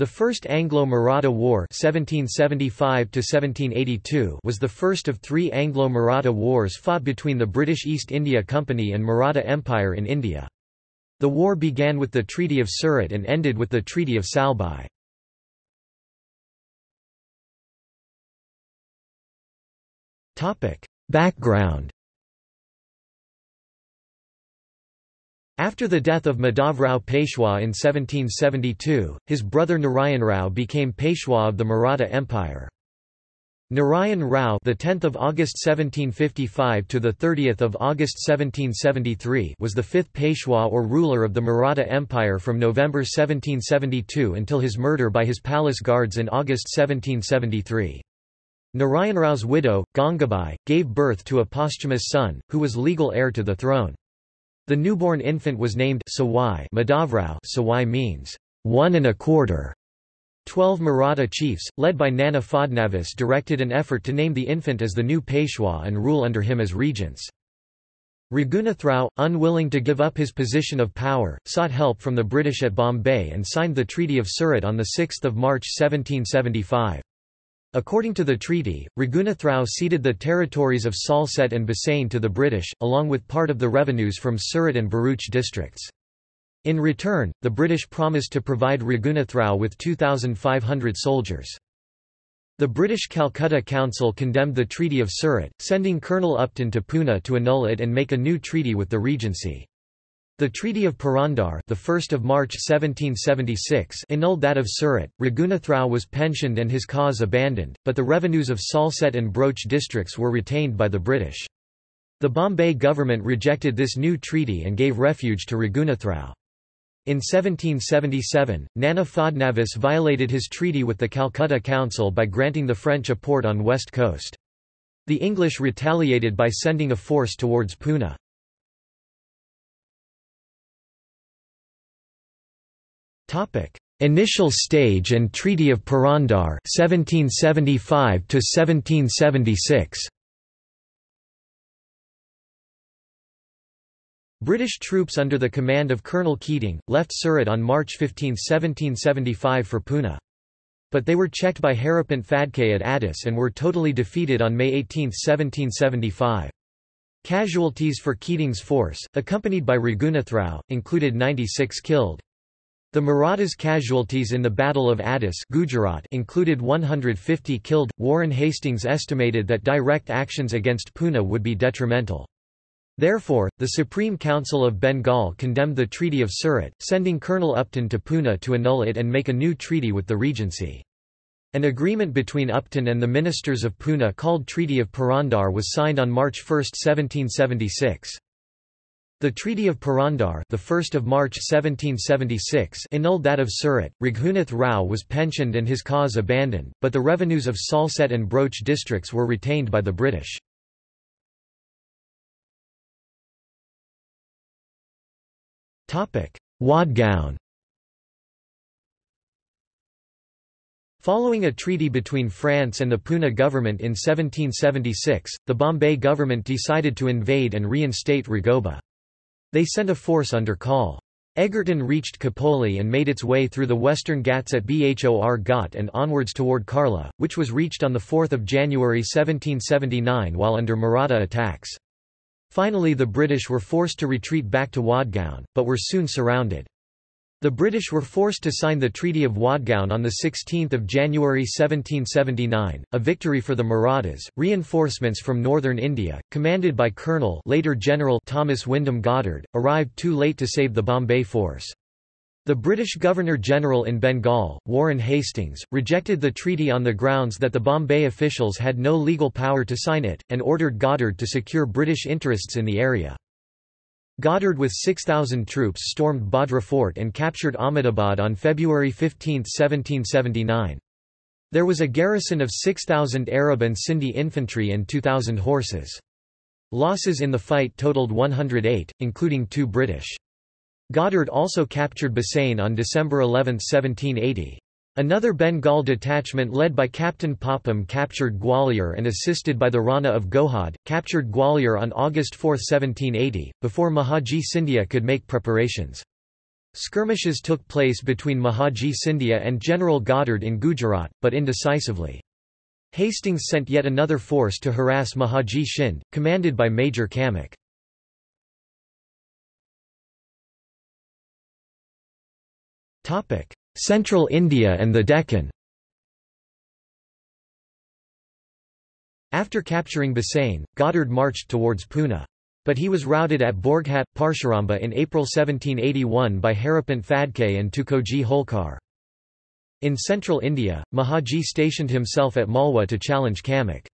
The First Anglo-Maratha War (1775–1782) was the first of three Anglo-Maratha wars fought between the British East India Company and Maratha Empire in India. The war began with the Treaty of Surat and ended with the Treaty of Salbai. Topic: Background After the death of Madhavrao Peshwa in 1772, his brother Narayan Rao became Peshwa of the Maratha Empire. Narayan Rao, the 10th of August 1755 to the 30th of August 1773, was the fifth Peshwa or ruler of the Maratha Empire from November 1772 until his murder by his palace guards in August 1773. Narayan Rao's widow, Gangabai, gave birth to a posthumous son, who was legal heir to the throne. The newborn infant was named Sawai Madhavrao Sawai means, one and a quarter. Twelve Maratha chiefs, led by Nana Fadnavis directed an effort to name the infant as the new Peshwa and rule under him as regents. Raghunathrao, unwilling to give up his position of power, sought help from the British at Bombay and signed the Treaty of Surat on 6 March 1775. According to the treaty, Raghunathrao ceded the territories of Salsette and Bassein to the British, along with part of the revenues from Surat and Bharuch districts. In return, the British promised to provide Raghunathrao with 2,500 soldiers. The British Calcutta Council condemned the Treaty of Surat, sending Colonel Upton to Pune to annul it and make a new treaty with the Regency. The Treaty of Purandar, the 1st of March 1776, annulled that of Surat. Raghunathrao was pensioned and his cause abandoned, but the revenues of Salsette and Bharuch districts were retained by the British. The Bombay government rejected this new treaty and gave refuge to Raghunathrao. In 1777, Nana Fadnavis violated his treaty with the Calcutta Council by granting the French a port on west coast. The English retaliated by sending a force towards Pune. Topic: Initial stage and Treaty of Purandar 1775 to 1776. British troops under the command of Colonel Keating, left Surat on March 15, 1775 for Pune. But they were checked by Haripant Phadke at Adas and were totally defeated on May 18, 1775. Casualties for Keating's force, accompanied by Raghunathrao, included 96 killed. The Marathas' casualties in the Battle of Adas Gujarat included 150 killed. Warren Hastings estimated that direct actions against Pune would be detrimental. Therefore, the Supreme Council of Bengal condemned the Treaty of Surat, sending Colonel Upton to Pune to annul it and make a new treaty with the Regency. An agreement between Upton and the ministers of Pune called Treaty of Purandar was signed on March 1, 1776. The Treaty of Purandar, the 1st of March 1776, annulled that of Surat. Raghunath Rao was pensioned and his cause abandoned, but the revenues of Salsette and Broach districts were retained by the British. Topic: Wadgaon. Following a treaty between France and the Pune government in 1776, the Bombay government decided to invade and reinstate Raghoba. They sent a force under Call. Egerton reached Khopoli and made its way through the western Ghats at Bhor Ghat and onwards toward Karla, which was reached on 4 January 1779 while under Maratha attacks. Finally the British were forced to retreat back to Wadgaon, but were soon surrounded. The British were forced to sign the Treaty of Wadgaon on 16 January 1779, a victory for the Marathas. Reinforcements from northern India, commanded by Colonel later General Thomas Wyndham Goddard, arrived too late to save the Bombay force. The British Governor-General in Bengal, Warren Hastings, rejected the treaty on the grounds that the Bombay officials had no legal power to sign it, and ordered Goddard to secure British interests in the area. Goddard with 6,000 troops stormed Bhadra Fort and captured Ahmedabad on February 15, 1779. There was a garrison of 6,000 Arab and Sindhi infantry and 2,000 horses. Losses in the fight totaled 108, including two British. Goddard also captured Bassein on December 11, 1780. Another Bengal detachment led by Captain Popham captured Gwalior and assisted by the Rana of Gohad, captured Gwalior on August 4, 1780, before Mahaji Scindia could make preparations. Skirmishes took place between Mahaji Scindia and General Goddard in Gujarat, but indecisively. Hastings sent yet another force to harass Mahaji Shind, commanded by Major Camac. Central India and the Deccan After capturing Bassein, Goddard marched towards Pune. But he was routed at Borghat, Parsharamba in April 1781 by Haripant Phadke and Tukoji Holkar. In central India, Mahaji stationed himself at Malwa to challenge Camac.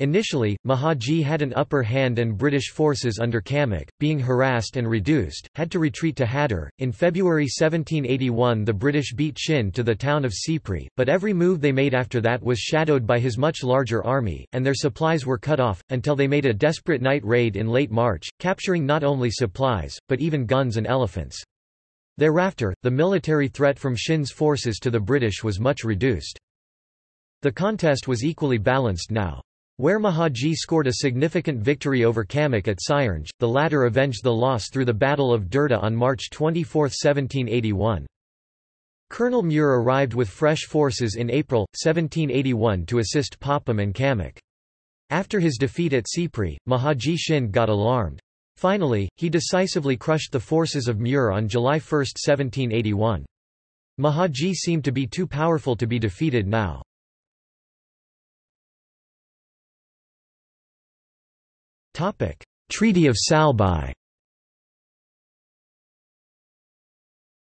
Initially, Mahaji had an upper hand and British forces under Camac, being harassed and reduced, had to retreat to Hadar. In February 1781 the British beat Shind to the town of Sipri, but every move they made after that was shadowed by his much larger army, and their supplies were cut off, until they made a desperate night raid in late March, capturing not only supplies, but even guns and elephants. Thereafter, the military threat from Shind's forces to the British was much reduced. The contest was equally balanced now. Where Mahaji scored a significant victory over Camac at Sironj, the latter avenged the loss through the Battle of Dirda on March 24, 1781. Colonel Muir arrived with fresh forces in April, 1781 to assist Popham and Camac. After his defeat at Sipri, Mahaji Shind got alarmed. Finally, he decisively crushed the forces of Muir on July 1, 1781. Mahaji seemed to be too powerful to be defeated now. Treaty of Salbai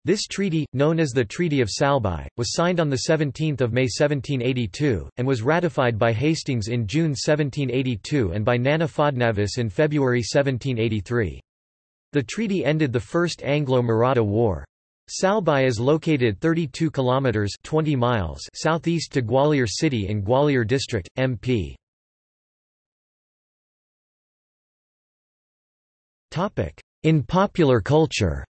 This treaty, known as the Treaty of Salbai, was signed on 17 May 1782, and was ratified by Hastings in June 1782 and by Nana Fadnavis in February 1783. The treaty ended the First Anglo-Maratha War. Salbai is located 32 kilometers 20 miles southeast to Gwalior city in Gwalior district MP. In popular culture.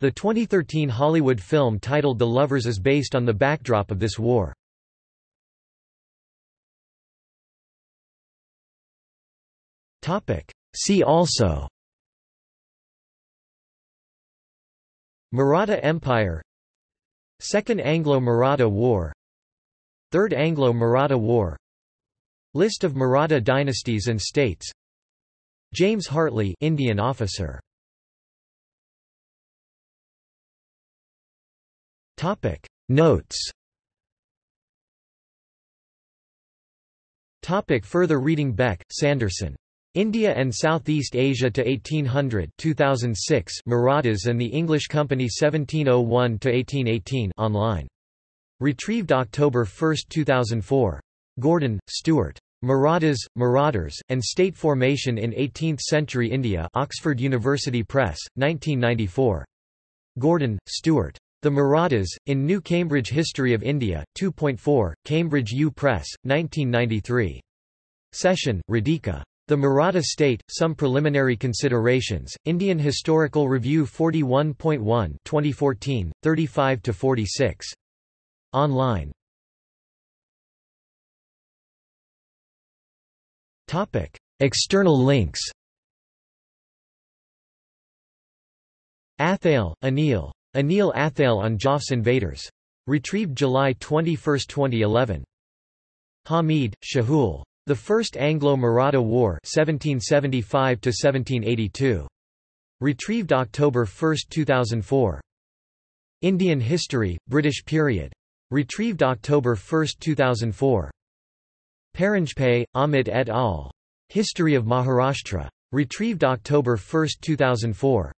The 2013 Hollywood film titled The Lovers is based on the backdrop of this war. See also. Maratha Empire. Second Anglo-Maratha War. Third Anglo-Maratha War List of Maratha dynasties and states James Hartley Indian officer Topic Notes Topic Further reading Beck, Sanderson. India and Southeast Asia to 1800 2006 Marathas and the English Company 1701 to 1818 online. Retrieved October 1, 2004. Gordon, Stuart. Marathas, Marauders, and State Formation in Eighteenth-Century India Oxford University Press, 1994. Gordon, Stuart. The Marathas, in New Cambridge History of India, 2.4, Cambridge U Press, 1993. Seshan, Radhika. The Maratha State, Some Preliminary Considerations, Indian Historical Review 41.1 2014, 35–46. Online External links Athale, Anil. Anil Athale on Jauff's Invaders. Retrieved July 21, 2011. Hamid, Shahul. The First Anglo-Maratha War 1775 Retrieved October 1, 2004. Indian History, British Period. Retrieved October 1, 2004. Paranjpe, Amit et al. History of Maharashtra. Retrieved October 1, 2004.